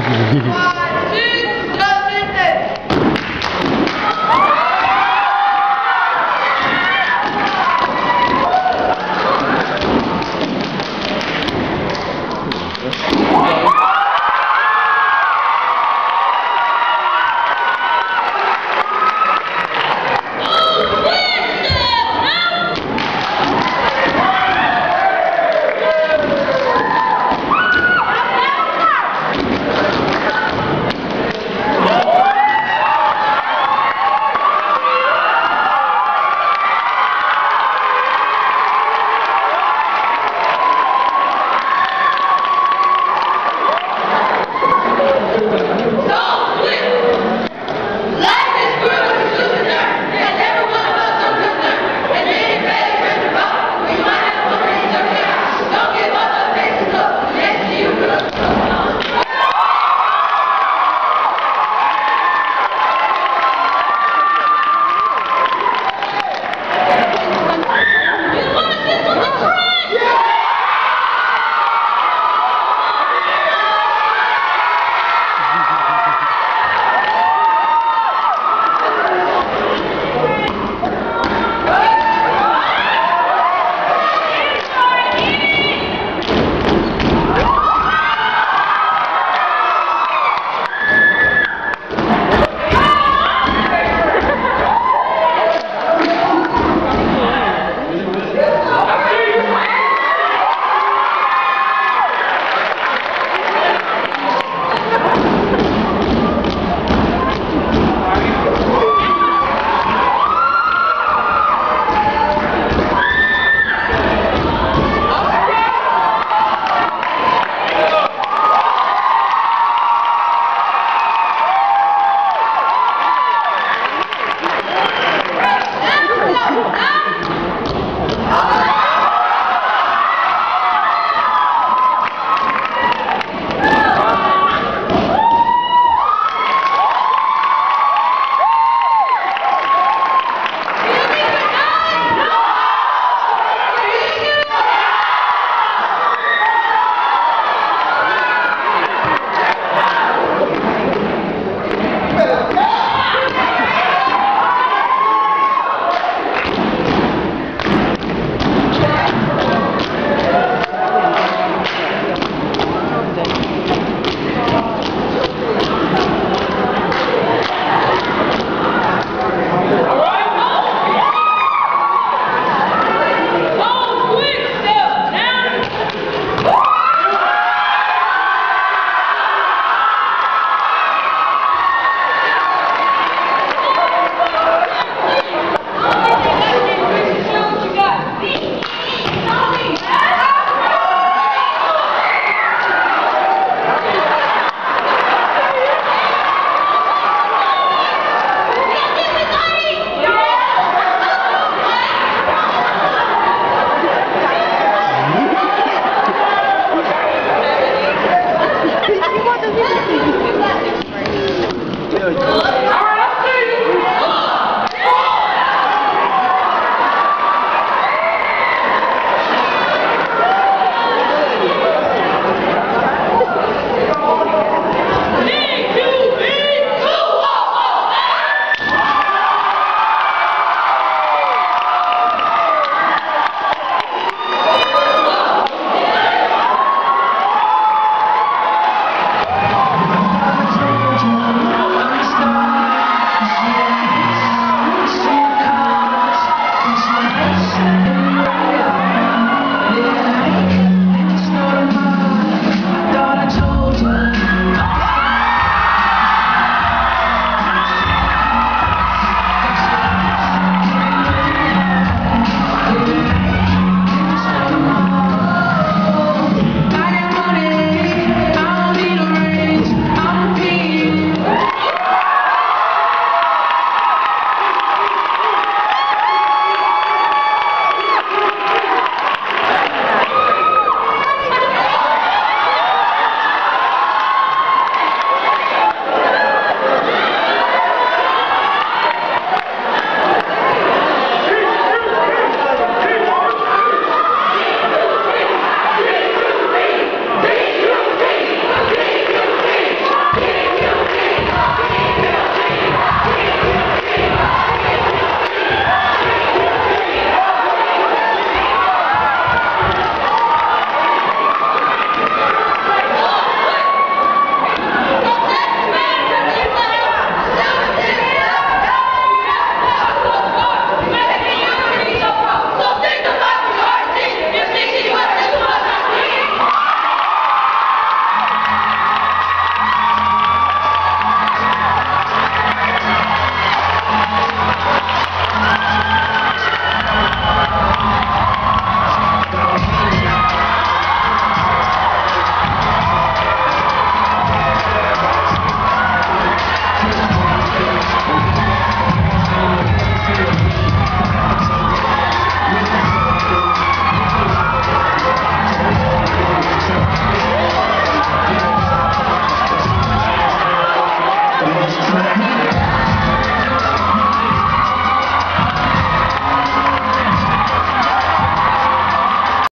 Ah!